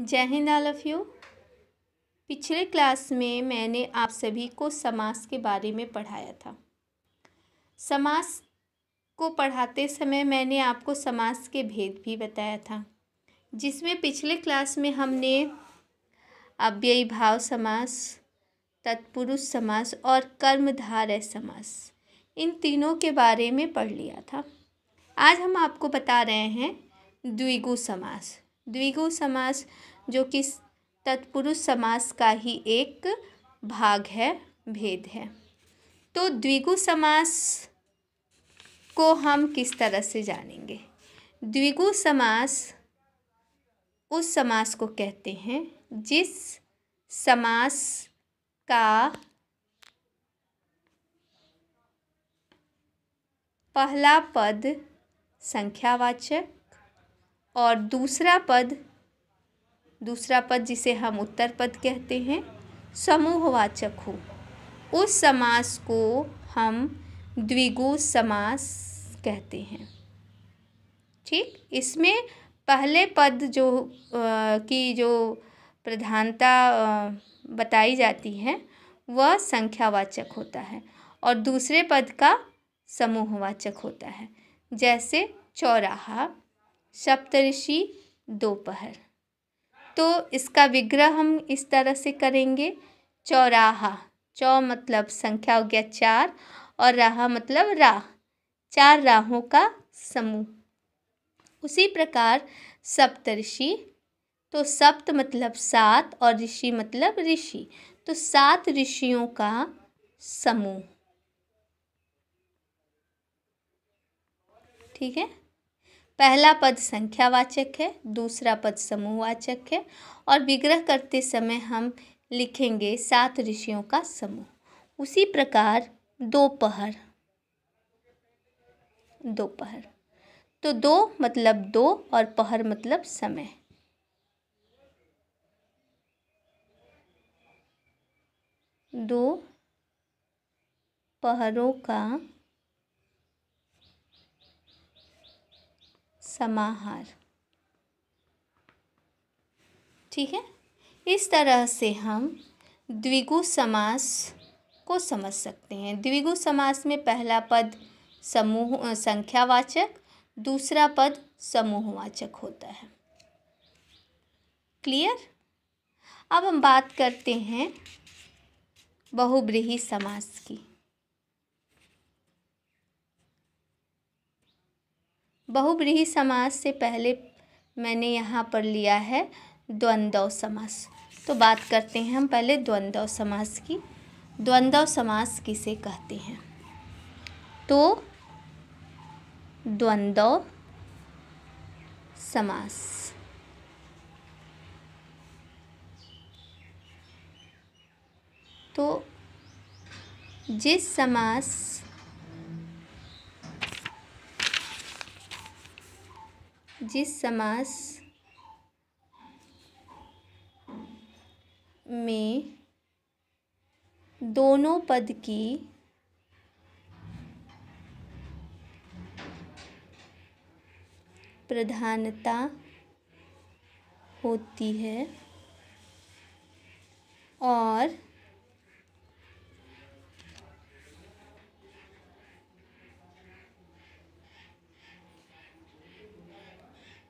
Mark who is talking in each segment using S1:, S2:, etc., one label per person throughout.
S1: जय Hind of you पिछले class में मैंने आप सभी को समास के बारे में पढ़ाया था। समास को पढ़ाते समय मैंने आपको समास के भेद भी बताया था। जिसमें पिछले क्लास में हमने अव्ययी भाव समास, तत्पुरुष समास और कर्मधारय समास, इन तीनों के बारे में पढ़ लिया था। आज हम आपको बता रहे हैं द्विगु समास। द्विगु समास, जो कि तत्पुरुष समास का ही एक भाग है, भेद है। तो द्विगु समास को हम किस तरह से जानेंगे? द्विगु समास उस समास को कहते हैं, जिस समास का पहला पद संख्यावाचक और दूसरा पद दूसरा पद जिसे हम उत्तर पद कहते हैं समूहवाचक हो। उस समास को हम द्विगु समास कहते हैं। ठीक? इसमें पहले पद जो आ, की जो प्रधानता बताई जाती है वह संख्यावाचक होता है और दूसरे पद का समूहवाचक होता है। जैसे चौराहा सप्तऋषि दोपहर। तो इसका विग्रह हम इस तरह से करेंगे, चौराहा। चौ मतलब संख्या हो गया चार और राह मतलब राह। चार राहों का समूह। उसी प्रकार सप्तऋषि तो सप्त मतलब सात और ऋषि मतलब ऋषि। तो सात ऋषियों का समूह। ठीक है? पहला पद संख्यावाचक है, दूसरा पद समूहवाचक है और विग्रह करते समय हम लिखेंगे सात ऋषियों का समूह। उसी प्रकार दोपहर दोपहर तो दो मतलब दो और पहर मतलब समय। दो पहरों का समाहार। ठीक है? इस तरह से हम द्विगु समास को समझ सकते हैं। द्विगु समास में पहला पद समूह संख्यावाचक, दूसरा पद समूहवाचक होता है। क्लियर? अब हम बात करते हैं बहुब्रीही समास की। बहुब्रीही समास से पहले मैंने यहाँ पर लिया है द्वंद्व समास। तो बात करते हैं हम पहले द्वंद्व समास की। द्वंद्व समास किसे कहते हैं? तो द्वंद्व समास। तो जिस समास जिस समास में दोनों पद की प्रधानता होती है और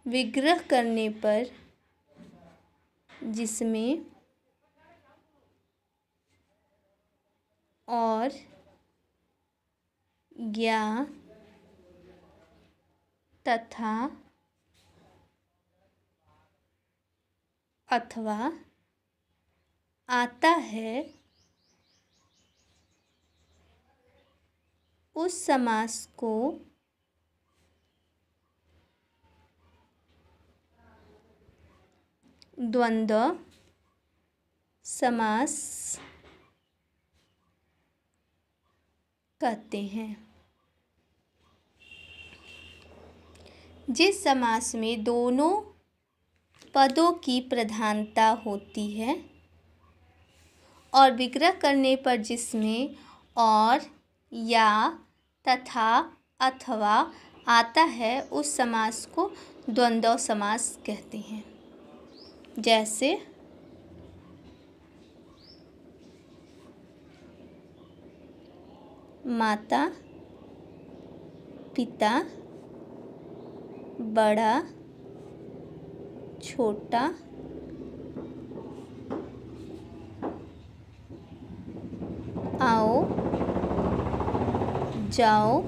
S1: विग्रह करने पर जिसमें और या तथा अथवा आता है उस समास को द्वंद्व समास कहते हैं। जिस समास में दोनों पदों की प्रधानता होती है और विग्रह करने पर जिसमें और, या, तथा, अथवा आता है, उस समास को द्वंद्व समास कहते हैं। जैसे माता पिता बड़ा छोटा आओ जाओ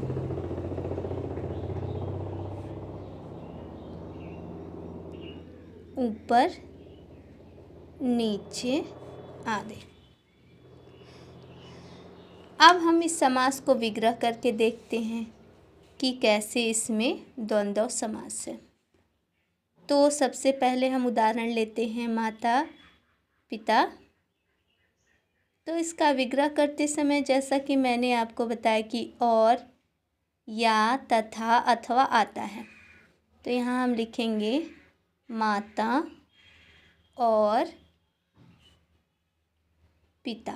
S1: ऊपर नीचे आदि अब हम इस समास को विग्रह करके देखते हैं कि कैसे इसमें द्वंद्व समास है। तो सबसे पहले हम उदाहरण लेते हैं माता, पिता। तो इसका विग्रह करते समय जैसा कि मैंने आपको बताया कि और, या, तथा, अथवा, आता है। तो यहाँ हम लिखेंगे माता, और पिता।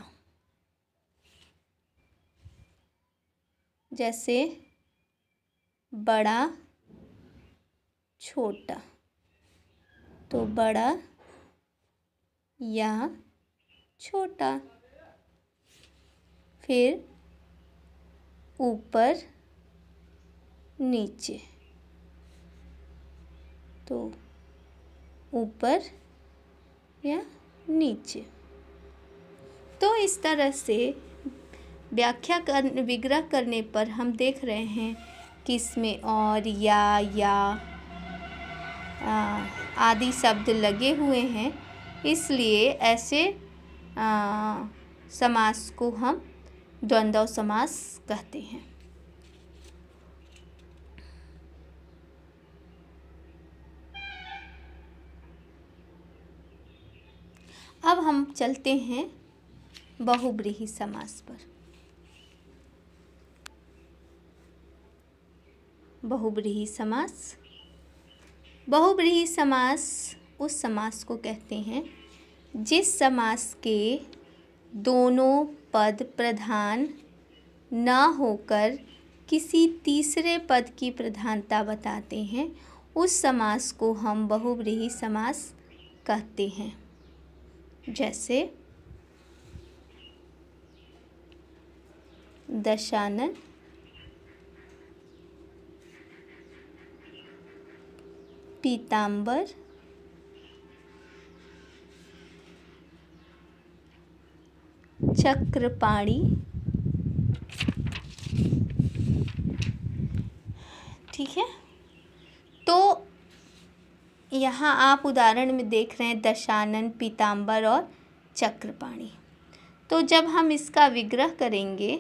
S1: जैसे बड़ा छोटा तो बड़ा या छोटा। फिर ऊपर नीचे तो ऊपर या नीचे। तो इस तरह से व्याख्या कर, विग्रह करने पर हम देख रहे हैं कि इसमें और या या आदि शब्द लगे हुए हैं। इसलिए ऐसे समास को हम द्वंद्व समास कहते हैं। अब हम चलते हैं बहुब्रीही समास पर। बहुब्रीही समास? बहुब्रीही समास उस समास को कहते हैं, जिस समास के दोनों पद प्रधान न होकर किसी तीसरे पद की प्रधानता बताते हैं, उस समास को हम बहुब्रीही समास कहते हैं। जैसे दशानन पीताम्बर चक्रपाणी। ठीक है? तो यहाँ आप उदाहरण में देख रहे हैं दशानन पीताम्बर और चक्रपाणी। तो जब हम इसका विग्रह करेंगे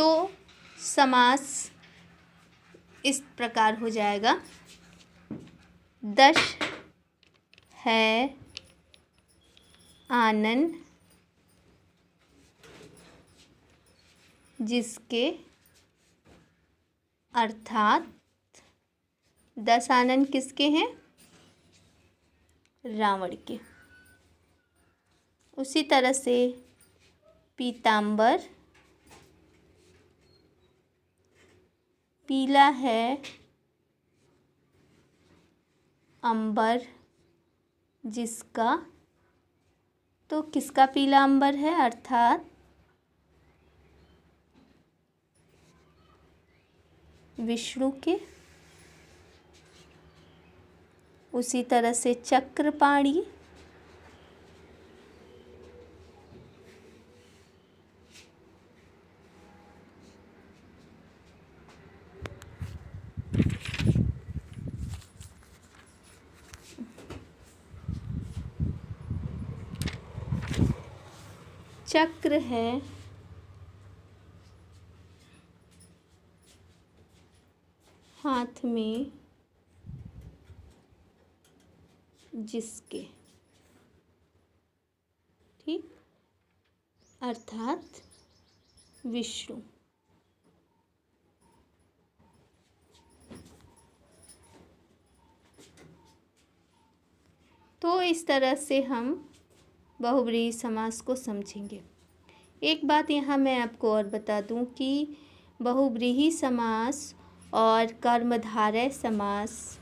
S1: तो समास इस प्रकार हो जाएगा। दश है आनंद जिसके अर्थात दस आनंद किसके हैं? रावण के। उसी तरह से पीताम्बर पीला है। अंबर, जिसका? तो किसका पीला अंबर है अर्थात? विष्णु के। उसी तरह से चक्रपाणी चक्र है। हाथ में जिसके। ठीक? अर्थात विष्णु। तो इस तरह से हम बहुब्रीही समास को समझेंगे। एक बात यहाँ मैं आपको और बता दूँ कि बहुब्रीही समास और कर्मधारय समास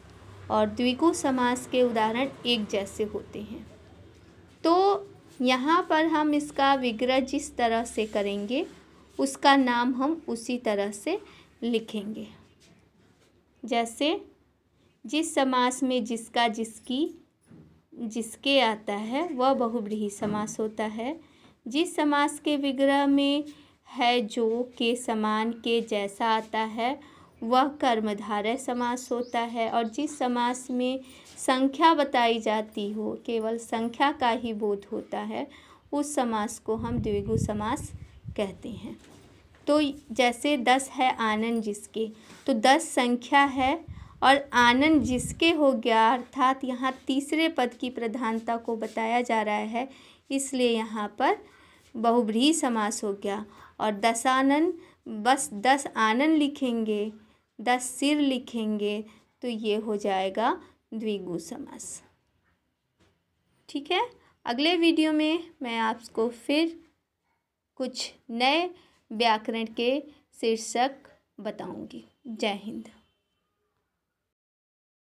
S1: और द्विगु समास के उदाहरण एक जैसे होते हैं। तो यहाँ पर हम इसका विग्रह जिस तरह से करेंगे, उसका नाम हम उसी तरह से लिखेंगे। जैसे, जिस समास में जिसका जिसकी जिसके आता है वह बहुब्रीही समास होता है। जिस समास के विग्रह में है जो के समान के जैसा आता है वह कर्मधारय समास होता है। और जिस समास में संख्या बताई जाती हो केवल संख्या का ही बोध होता है उस समास को हम द्विगु समास कहते हैं। तो जैसे दस है आनंद जिसके तो दस संख्या है और आनंद जिसके हो गया, अर्थात यहाँ तीसरे पद की प्रधानता को बताया जा रहा है, इसलिए यहाँ पर बहुब्रीही समास हो गया। और दसानन बस दस आनंद लिखेंगे, दस सिर लिखेंगे तो ये हो जाएगा द्विगु समास। ठीक है? अगले वीडियो में मैं आपको फिर कुछ नए व्याकरण के शीर्षक बताऊँगी। जय हिंद।